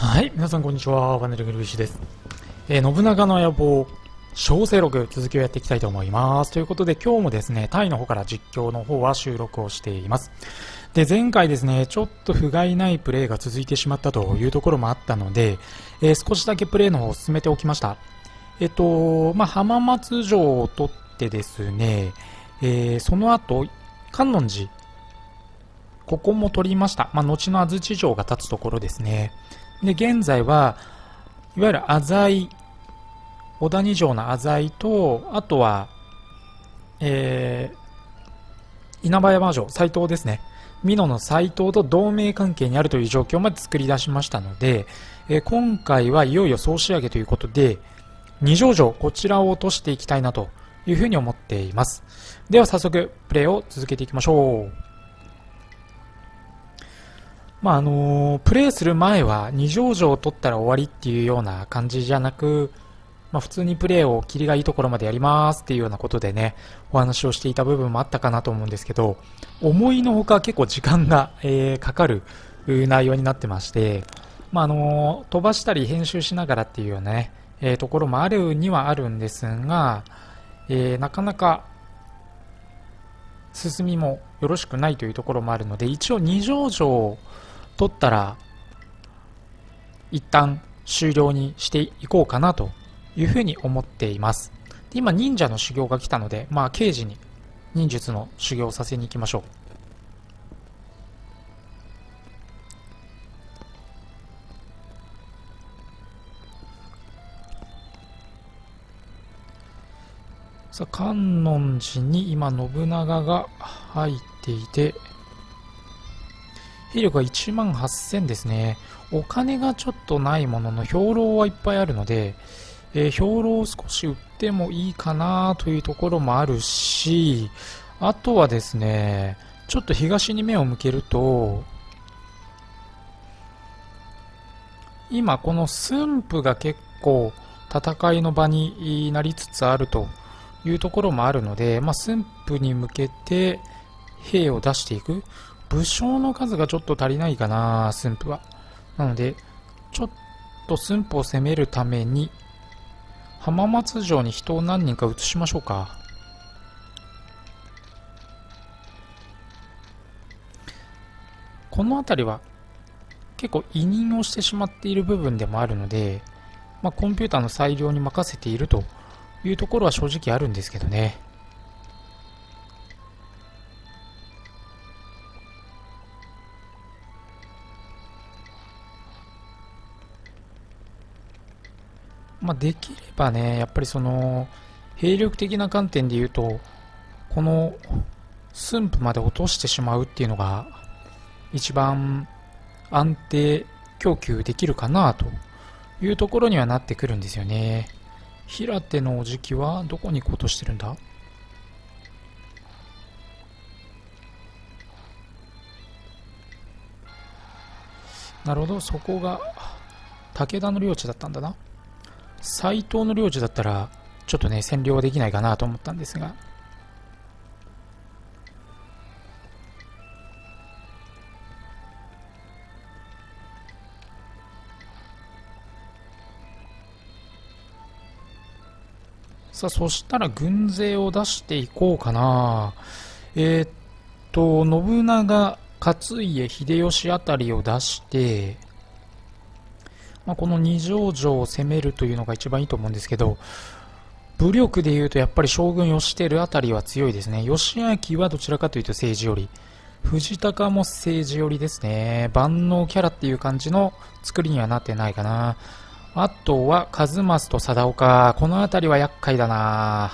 はい、皆さんこんにちは。バネルグルビシです。えー信長の野望、小生録、続きをやっていきたいと思います。ということで今日もですね、タイの方から実況の方は収録をしています。で、前回ですね、ちょっと不甲斐ないプレーが続いてしまったというところもあったので、えー少しだけプレーの方を進めておきました。えっと、まあ、浜松城を取ってですね、えーその後、観音寺、ここも取りました。まあ、後の安土城が立つところですね。で、現在は、いわゆる浅井、小谷城の浅井と、あとは、えー、稲葉山城、斎藤ですね。美濃の斎藤と同盟関係にあるという状況まで作り出しましたので、えー今回はいよいよ総仕上げということで、二条城、こちらを落としていきたいなというふうに思っています。では早速、プレイを続けていきましょう。まああのプレイする前は二条城を取ったら終わりっていうような感じじゃなく、まあ、普通にプレイを切りがいいところまでやりますっていうようなことでね、お話をしていた部分もあったかなと思うんですけど、思いのほか結構時間が、えーかかる内容になってまして、まあの飛ばしたり編集しながらっていうようなね、えーところもあるにはあるんですが、えーなかなか進みもよろしくないというところもあるので、一応二条城取ったら、一旦終了にしていこうかなというふうに思っています。で今、忍者の修行が来たので、まあ、刑事に忍術の修行をさせに行きましょう。さあ、観音寺に今、信長が入っていて、兵力が1万8000ですね。お金がちょっとないものの、兵糧はいっぱいあるので、えー兵糧を少し売ってもいいかなというところもあるし、あとはですね、ちょっと東に目を向けると、今この駿府が結構戦いの場になりつつあるというところもあるので、まあ、駿府に向けて兵を出していく武将の数がちょっと足りないかな駿府は。なのでちょっと駿府を攻めるために浜松城に人を何人か移しましょうか。この辺りは結構委任をしてしまっている部分でもあるので、まあ、コンピューターの裁量に任せているというところは正直あるんですけどね。まあ、できればね、やっぱりその、兵力的な観点で言うと、この駿府まで落としてしまうっていうのが、一番安定供給できるかなというところにはなってくるんですよね。平手のおじきはどこに行こうとしてるんだ？なるほど、そこが武田の領地だったんだな。斎藤の領地だったらちょっとね占領はできないかなと思ったんですが。さあそしたら軍勢を出していこうかな。えーっと信長勝家秀吉あたりを出してまあ、この二条城を攻めるというのが一番いいと思うんですけど、武力でいうとやっぱり将軍義輝あたりは強いですね。義明はどちらかというと政治寄り。藤高も政治寄りですね。万能キャラっていう感じの作りにはなってないかな。あとは、和正と貞岡。このあたりは厄介だなっ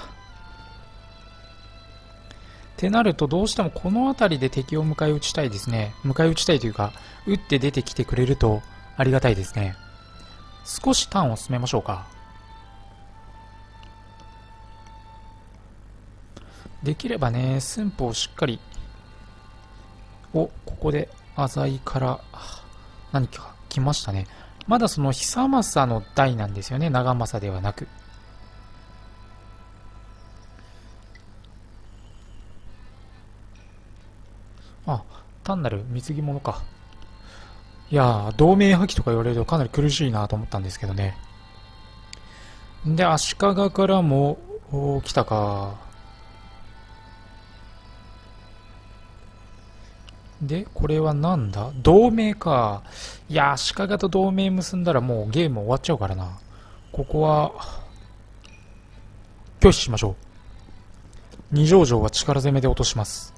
てなると、どうしてもこの辺りで敵を迎え撃ちたいですね。迎え撃ちたいというか、撃って出てきてくれるとありがたいですね。少しターンを進めましょうか。できればね寸法をしっかりおここで浅井から何か来ましたね。まだその久政の代なんですよね。長政ではなく。あ単なる貢ぎ物か。いやー、同盟破棄とか言われるとかなり苦しいなと思ったんですけどね。で、足利からも、お来たか。で、これはなんだ？同盟か。いや、足利と同盟結んだらもうゲーム終わっちゃうからな。ここは、拒否しましょう。二条城は力攻めで落とします。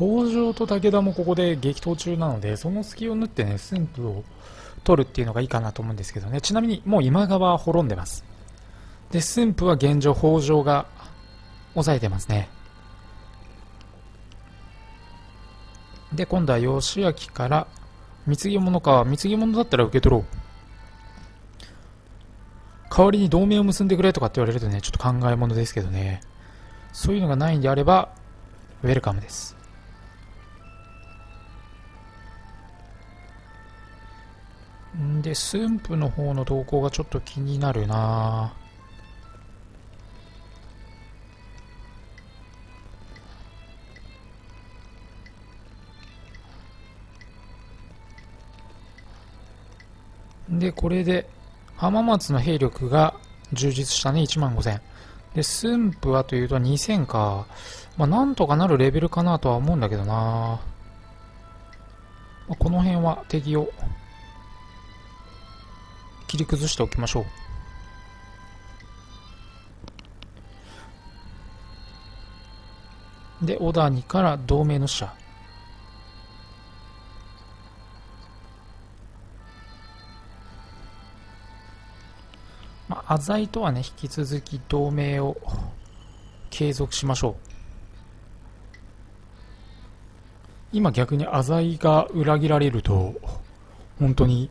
北条と武田もここで激闘中なので、その隙を縫ってね、駿府を取るっていうのがいいかなと思うんですけどね。ちなみに、もう今川は滅んでます。で、駿府は現状、北条が抑えてますね。で、今度は義明から、貢物か。貢物だったら受け取ろう。代わりに同盟を結んでくれとかって言われるとね、ちょっと考え物ですけどね。そういうのがないんであれば、ウェルカムですんで駿府の方の動向がちょっと気になるな。でこれで浜松の兵力が充実したね1万5000で駿府はというと2000か。まあ、なんとかなるレベルかなとは思うんだけどな、まあ、この辺は敵を切り崩しておきましょう。で小谷から同盟の使者。まあ、浅井とはね引き続き同盟を継続しましょう。今逆に浅井が裏切られると本当に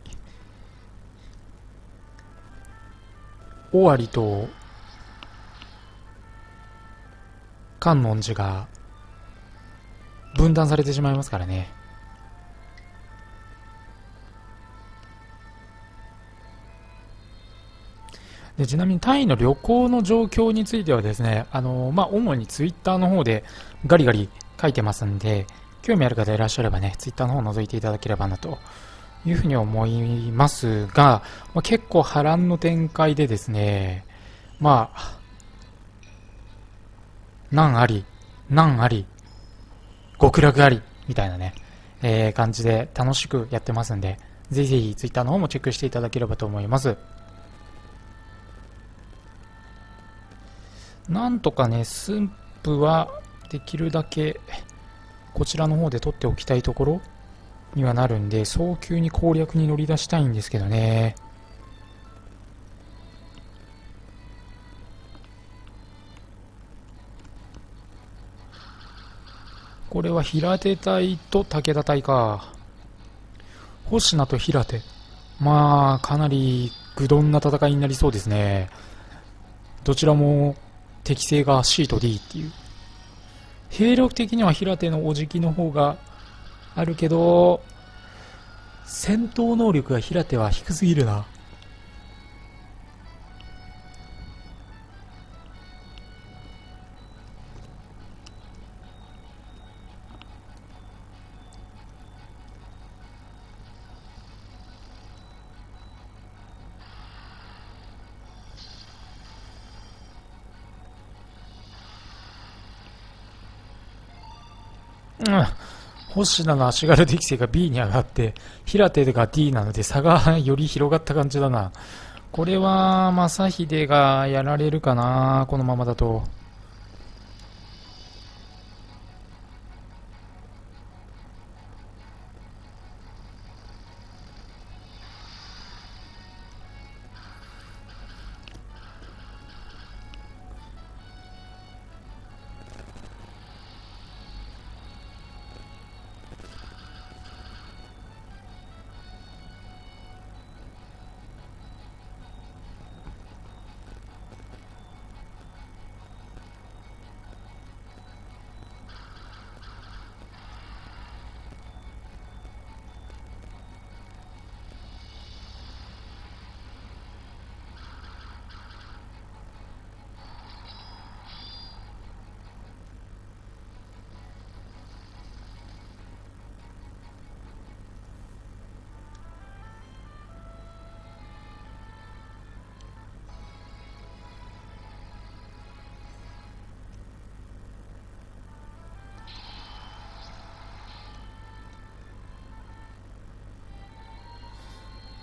尾張と観音寺が分断されてしまいますからね。でちなみにタイの旅行の状況についてはですねあの、まあ、主にツイッターの方でガリガリ書いてますんで興味ある方いらっしゃればね、ツイッターの方を覗いていただければなというふうに思いますが、まあ、結構波乱の展開でですね、まあ、難あり、難あり、極楽あり、みたいなね、えー、感じで楽しくやってますんで、ぜひぜひツイッターの方もチェックしていただければと思います。なんとかね、駿府はできるだけこちらの方で取っておきたいところにはなるんで、早急に攻略に乗り出したいんですけどね。これは平手隊と武田隊か。星名と平手。まあ、かなり愚鈍な戦いになりそうですね。どちらも適性が C と D っていう。兵力的には平手のおじきの方があるけど、戦闘能力が平手は低すぎるな。星野の足軽適性が B に上がって、平手が D なので差がより広がった感じだな。これは、正秀がやられるかな、このままだと。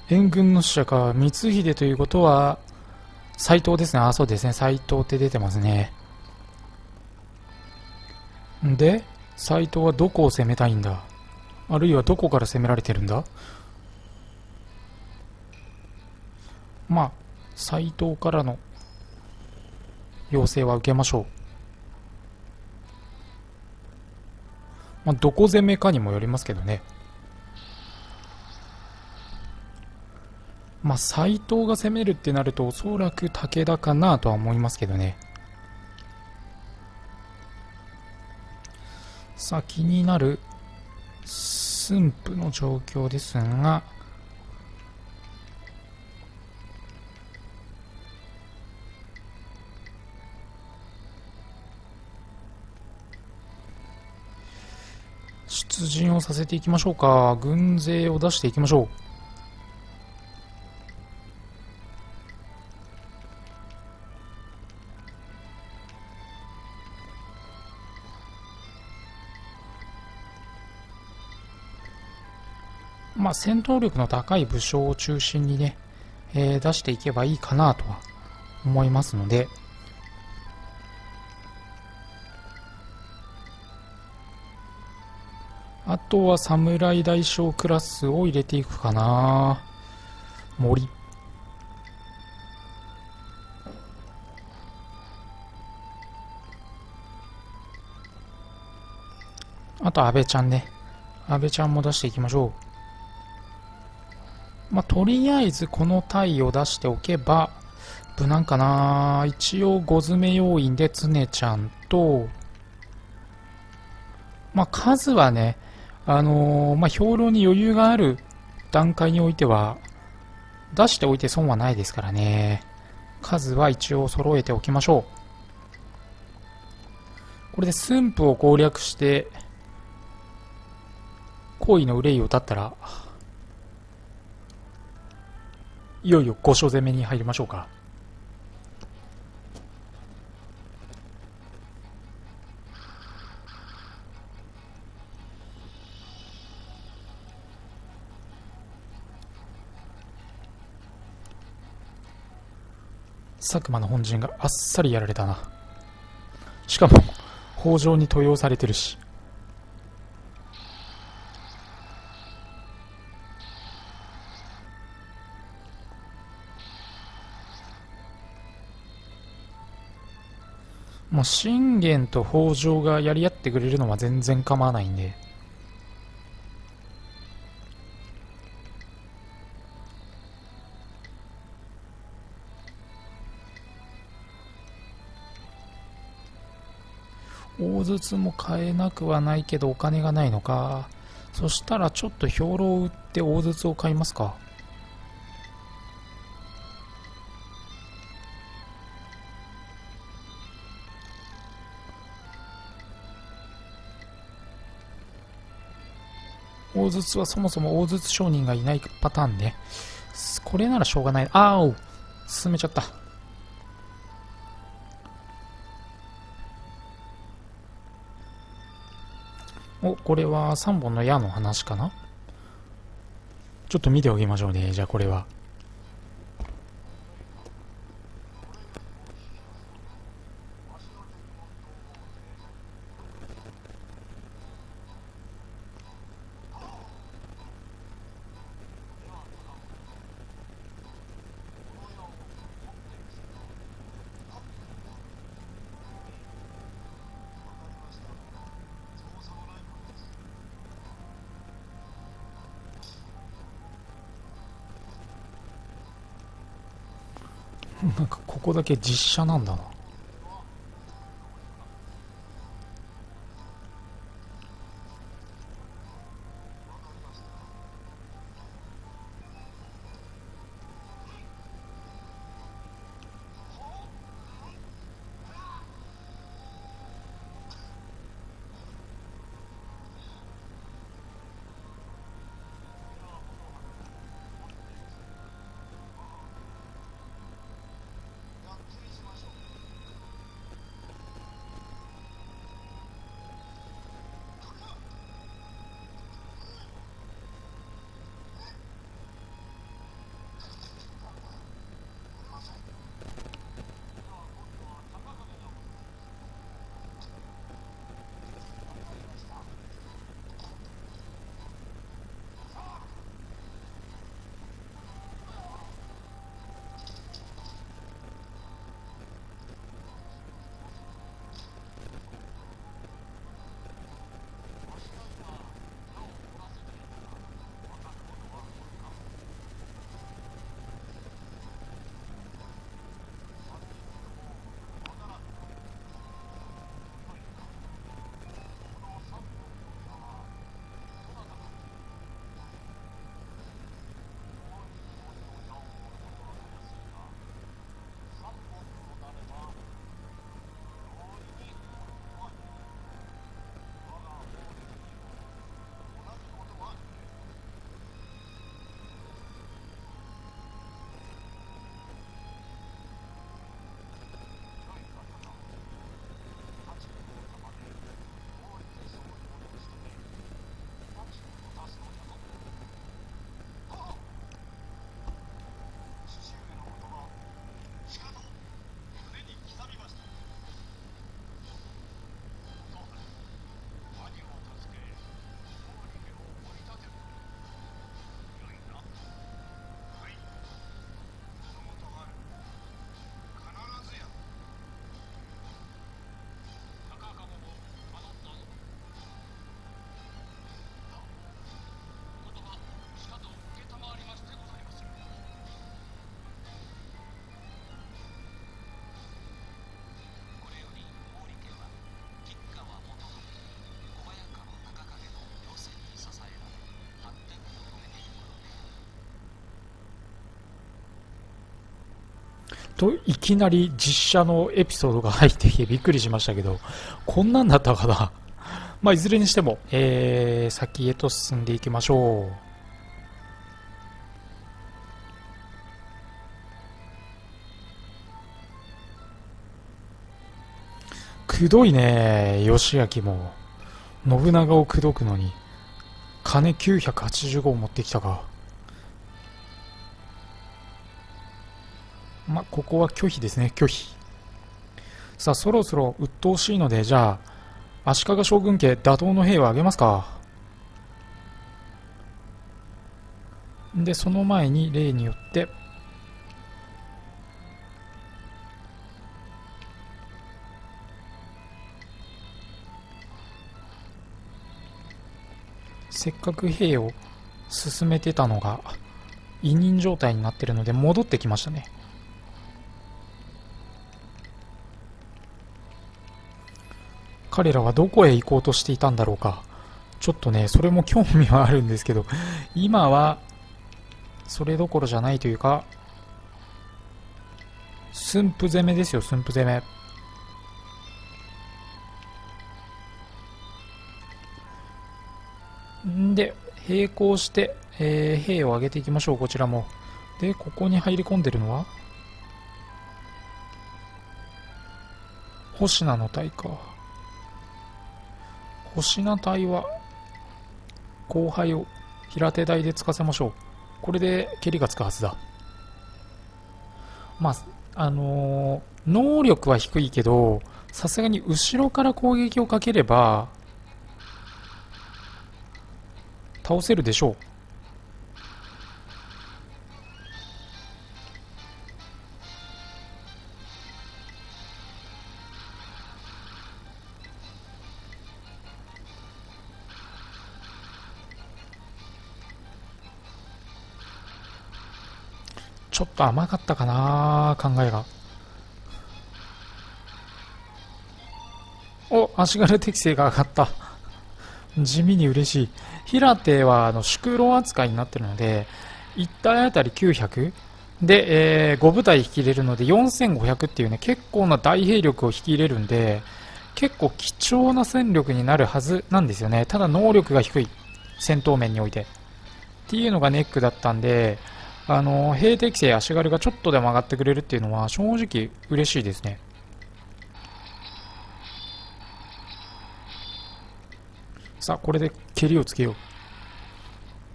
援軍の使者か。光秀ということは、斎藤ですね。あ、そうですね。斎藤って出てますね。で、斎藤はどこを攻めたいんだ？あるいはどこから攻められてるんだ？まあ、斎藤からの要請は受けましょう。まあ、どこ攻めかにもよりますけどね。まあ、斎藤が攻めるってなると、おそらく武田かなとは思いますけどね。さあ、気になる駿府の状況ですが、出陣をさせていきましょうか。軍勢を出していきましょう。まあ、戦闘力の高い武将を中心にね、えー、出していけばいいかなとは思いますので、あとは侍大将クラスを入れていくかな森。あと安倍ちゃんね。安倍ちゃんも出していきましょう。まあ、とりあえずこの体を出しておけば、無難かな一応5詰め要員で常ちゃんと、まあ、数はね、あのー、まあ、兵糧に余裕がある段階においては、出しておいて損はないですからね。数は一応揃えておきましょう。これで駿府を攻略して、行為の憂いを立ったら、いよいよ5所攻めに入りましょうか。佐久間の本陣があっさりやられたな。しかも北条に登用されてるし信玄と北条がやり合ってくれるのは全然構わないんで。大筒も買えなくはないけどお金がないのか。そしたらちょっと兵糧を売って大筒を買いますか。大筒はそもそも大筒商人がいないパターンで、これならしょうがない。あお進めちゃった。お、これは3本の矢の話かな？ちょっと見ておきましょうね。じゃあこれは。だけ実写なんだな。といきなり実写のエピソードが入ってきてびっくりしましたけど、こんなんだったかな？まあ、いずれにしても、えー、先へと進んでいきましょう。くどいね、義明も。信長を口説くのに、金985を持ってきたか。まあ、ここは拒否ですね、拒否。さあ、そろそろ鬱陶しいので、じゃあ、足利将軍家打倒の兵を挙げますか。で、その前に例によって、せっかく兵を進めてたのが委任状態になってるので戻ってきましたね彼らはどこへ行こうとしていたんだろうかちょっとねそれも興味はあるんですけど 今はそれどころじゃないというか駿府攻めですよ駿府攻めんで、並行して、えー、兵を上げていきましょう、こちらも。で、ここに入り込んでるのは？星名の隊か。星名隊は、後輩を平手台でつかせましょう。これで蹴りがつくはずだ。まあ、あのー、能力は低いけど、さすがに後ろから攻撃をかければ、倒せるでしょうと甘かったかな考えがお足軽適性が上がった地味に嬉しい平手はあの宿老扱いになってるので、1体あたり900で、えー、5部隊引き入れるので4500っていうね、結構な大兵力を引き入れるんで、結構貴重な戦力になるはずなんですよね。ただ能力が低い。戦闘面において。っていうのがネックだったんで、あの、兵適性足軽がちょっとでも上がってくれるっていうのは正直嬉しいですね。さあ、これで蹴りをつけよう。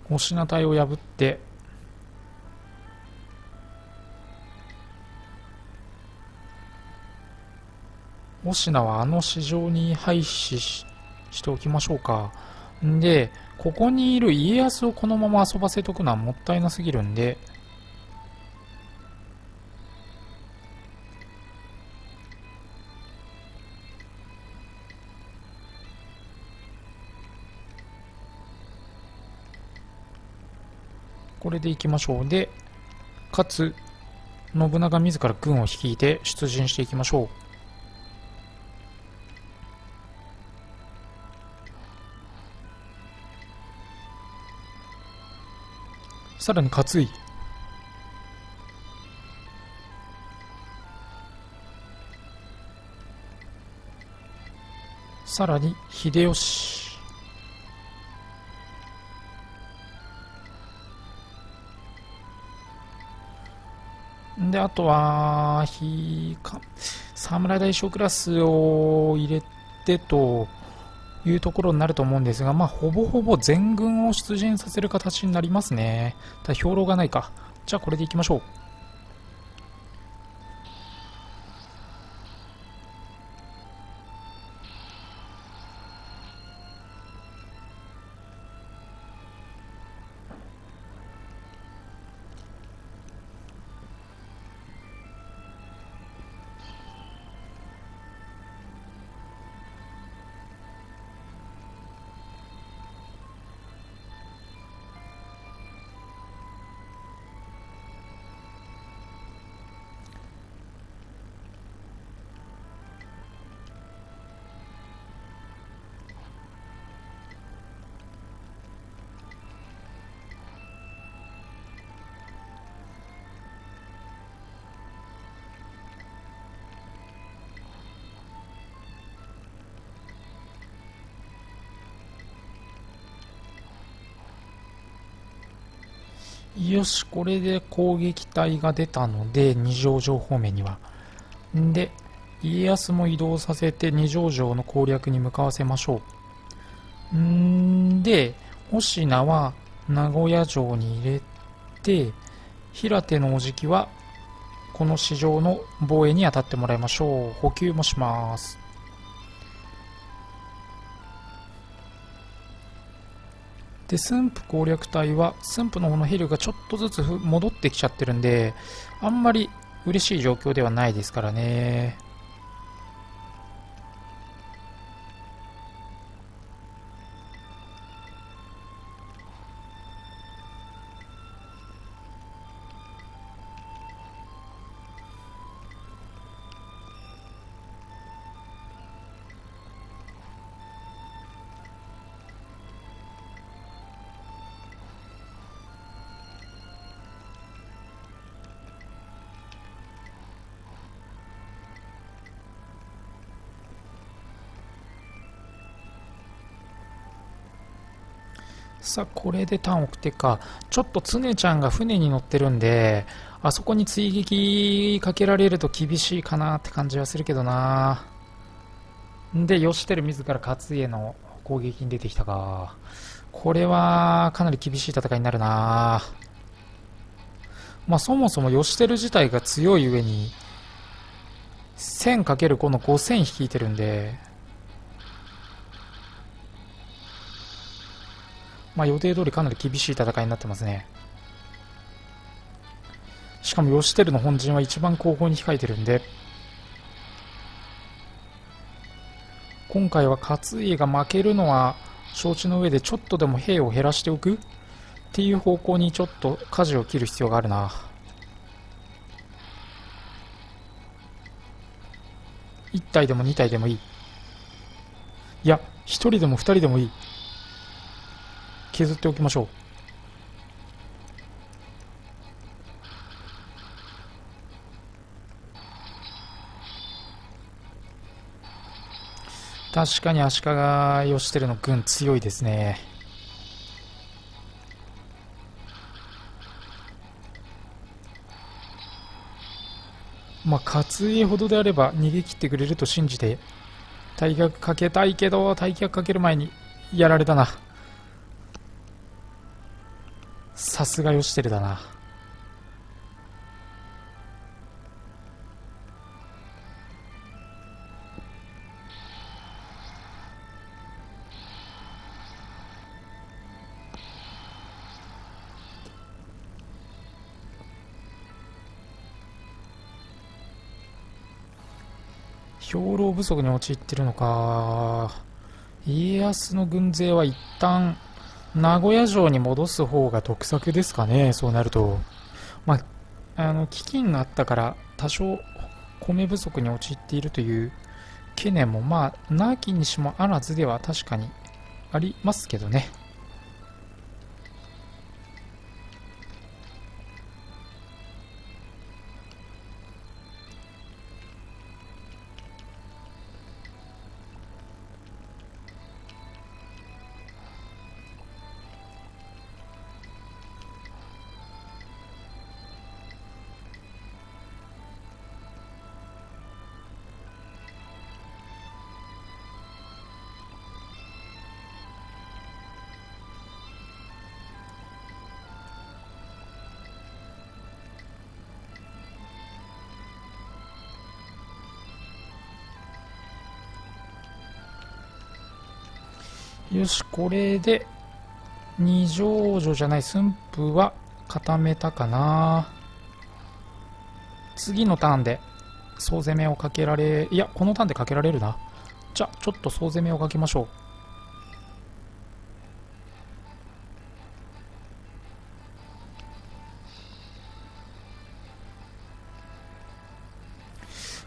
星名隊を破って、星名はあの市場に廃止しておきましょうか。んで、ここにいる家康をこのまま遊ばせとくのはもったいなすぎるんで、これでいきましょう。で、かつ、信長自ら軍を率いて出陣していきましょう。さらに勝井。さらに秀吉。で、あとは、ひか、侍大将クラスを入れてというところになると思うんですが、まあ、ほぼほぼ全軍を出陣させる形になりますね。ただ、兵糧がないか。じゃあ、これでいきましょう。よし、これで攻撃隊が出たので、二条城方面には。んで、家康も移動させて二条城の攻略に向かわせましょう。んで、星名は名古屋城に入れて、平手のおじきはこの市場の防衛に当たってもらいましょう。補給もします。で、駿府攻略隊は、駿府の方のヘリがちょっとずつ戻ってきちゃってるんで、あんまり嬉しい状況ではないですからね。さあ、これでターン送ってか。ちょっと常ちゃんが船に乗ってるんで、あそこに追撃かけられると厳しいかなって感じはするけどな。で、吉輝自ら勝家の攻撃に出てきたか。これはかなり厳しい戦いになるな。まあそもそも吉輝自体が強い上に、1000×5 の5000引いてるんで、まあ、予定通りかなり厳しい戦いになってますね。しかも義輝の本陣は一番後方に控えてるんで、今回は勝家が負けるのは承知の上でちょっとでも兵を減らしておくっていう方向にちょっと舵を切る必要があるな。1体でも2体でもいい。いや、1人でも2人でもいい。削っておきましょう。確かに足利義輝の軍強いですね。まあ勝家ほどであれば逃げ切ってくれると信じて退却かけたいけど退却かける前にやられたな。さすが吉輝だな。兵糧不足に陥ってるのか。家康の軍勢は一旦名古屋城に戻す方が得策ですかね、そうなると。まあ、あの、基金があったから、多少米不足に陥っているという懸念も、まあ、なきにしもあらずでは確かにありますけどね。よし、これで、二条城じゃない駿府は固めたかな。次のターンで、総攻めをかけられ、いや、このターンでかけられるな。じゃ、ちょっと総攻めをかけましょう。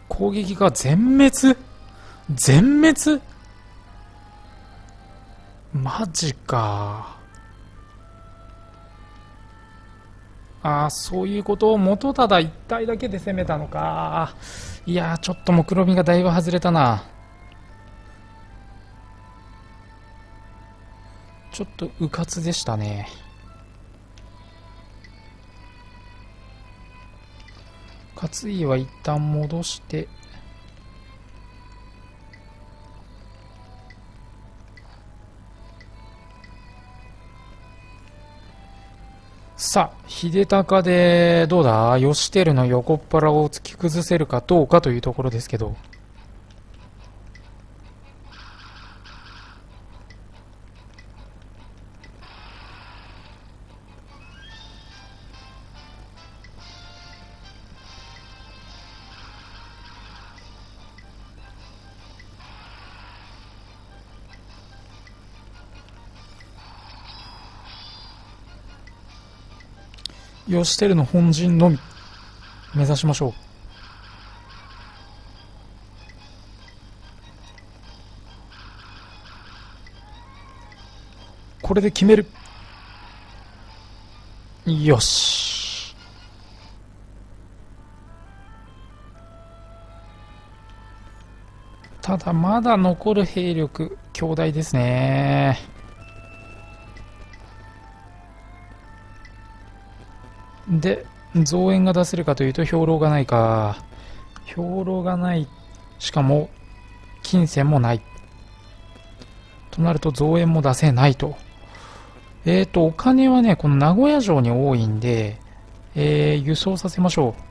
攻撃が全滅？全滅？マジか。ああそういうことを元忠一体だけで攻めたのか。いやちょっと目論見がだいぶ外れたな。ちょっとうかつでしたね。勝家は一旦戻して。さあ、秀隆で、どうだ？義輝の横っ腹を突き崩せるかどうかというところですけど。ヨシテルの本陣のみ。目指しましょう。これで決める。よし。ただまだ残る兵力強大ですね。で、増援が出せるかというと、兵糧がないか。兵糧がない。しかも、金銭もない。となると、増援も出せないと。えっ、ー、と、お金はね、この名古屋城に多いんで、えー、輸送させましょう。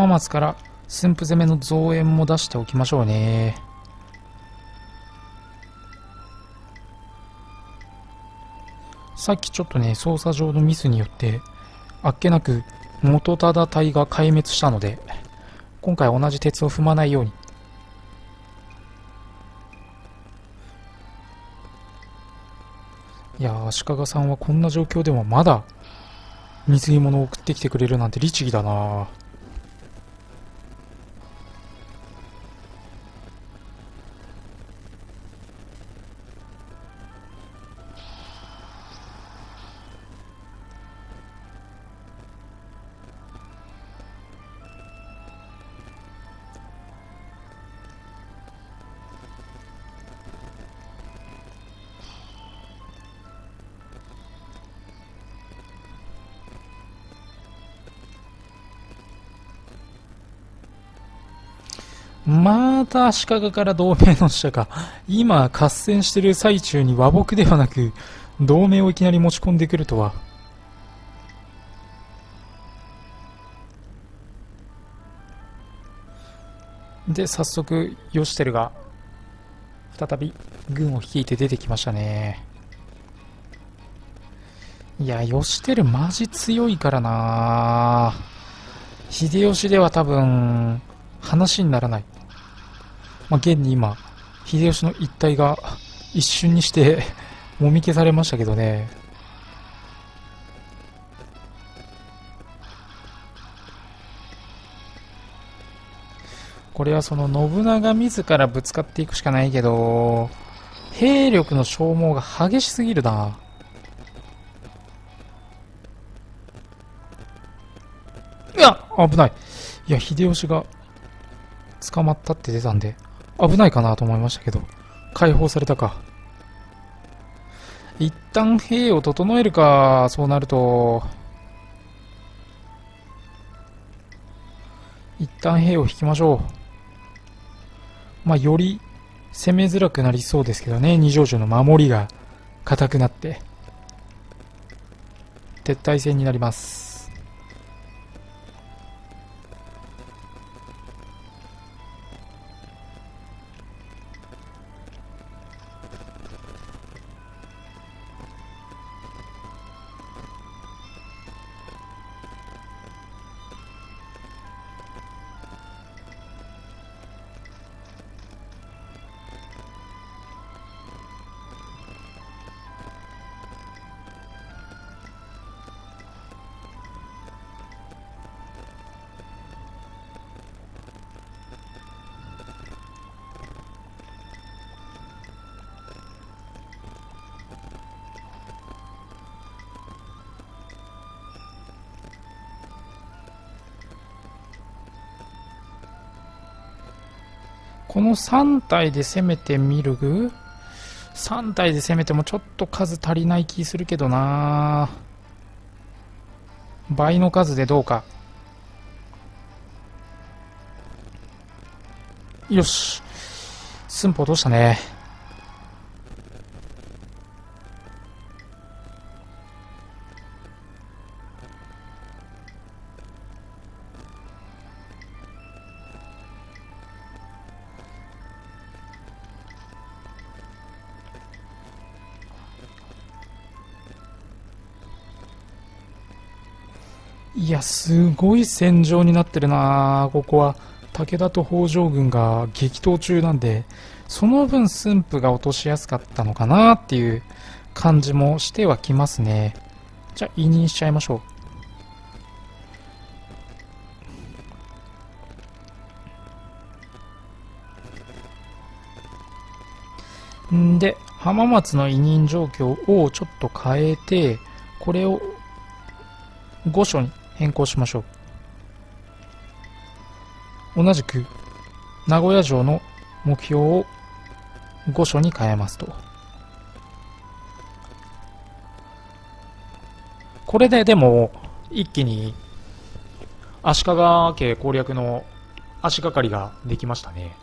浜松から駿府攻めの増援も出しておきましょうね。さっきちょっとね、操作上のミスによって、あっけなく元忠隊が壊滅したので、今回同じ鉄を踏まないように。いやー、足利さんはこんな状況でもまだ水着物を送ってきてくれるなんて律儀だなまた足利から同盟の使者か。今、合戦してる最中に和睦ではなく、同盟をいきなり持ち込んでくるとは。で、早速、ヨシテルが、再び、軍を率いて出てきましたね。いや、ヨシテルマジ強いからな秀吉では多分、話にならない。まあ、現に今、秀吉の一帯が一瞬にしてもみ消されましたけどね。これはその信長自らぶつかっていくしかないけど、兵力の消耗が激しすぎるな。いや危ない。いや、秀吉が捕まったって出たんで、危ないかなと思いましたけど、解放されたか。一旦兵を整えるか、そうなると、一旦兵を引きましょう。まあ、より攻めづらくなりそうですけどね、二条城の守りが硬くなって、撤退戦になります。この3体で攻めてみる？ぐ ?3 体で攻めてもちょっと数足りない気するけどな倍の数でどうか。よし。寸法落としたね？や、すごい戦場になってるなここは。武田と北条軍が激闘中なんで、その分駿府が落としやすかったのかなっていう感じもしてはきますね。じゃあ、委任しちゃいましょう。んで、浜松の委任状況をちょっと変えて、これを御所に変更しましょう。同じく、名古屋城の目標を御所に変えますと。これででも、一気に、足利家攻略の足がかりができましたね。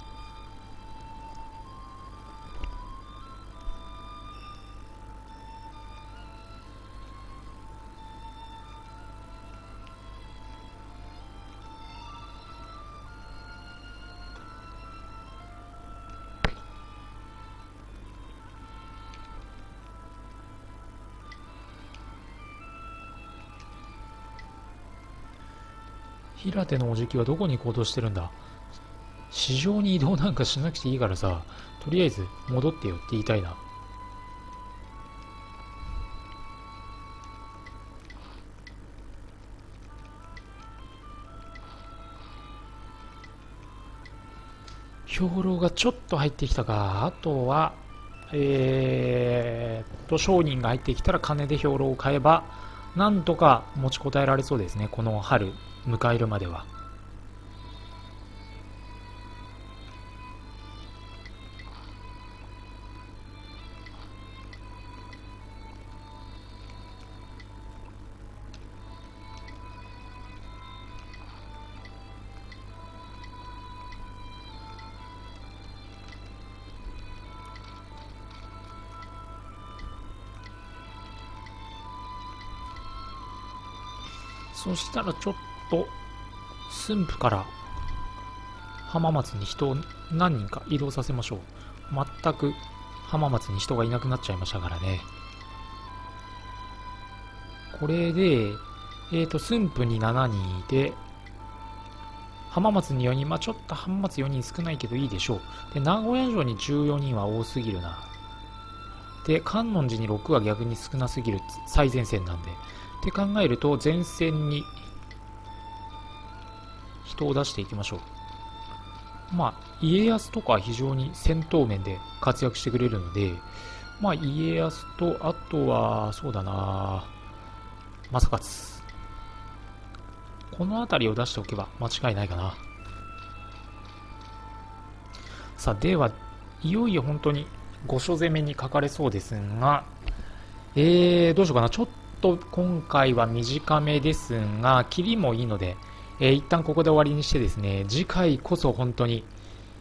平手のおじきはどこに行動してるんだ？市場に移動なんかしなくていいからさ、とりあえず戻ってよって言いたいな。兵糧がちょっと入ってきたか。あとは、えーと、商人が入ってきたら金で兵糧を買えば、なんとか持ちこたえられそうですね。この春。迎えるまでは。そしたらちょっと駿府から浜松に人を何人か移動させましょう全く浜松に人がいなくなっちゃいましたからねこれでえっ、ー、と駿府に7人いて浜松に4人、まあ、ちょっと浜松4人少ないけどいいでしょう。で、名古屋城に14人は多すぎるな。で、観音寺に6は逆に少なすぎる最前線なんで。って考えると、前線に人を出していきましょう。まあ、家康とか非常に戦闘面で活躍してくれるので、まあ、家康と、あとは、そうだな正勝。この辺りを出しておけば間違いないかな。さあ、では、いよいよ本当に御所攻めにかかれそうですが、えー、どうしようかな。ちょっと今回は短めですが、キリもいいので、えー、一旦ここで終わりにしてですね、次回こそ本当に、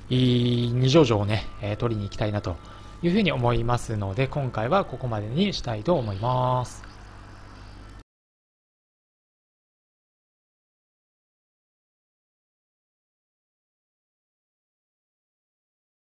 二条城をね、えー、取りに行きたいなというふうに思いますので、今回はここまでにしたいと思います。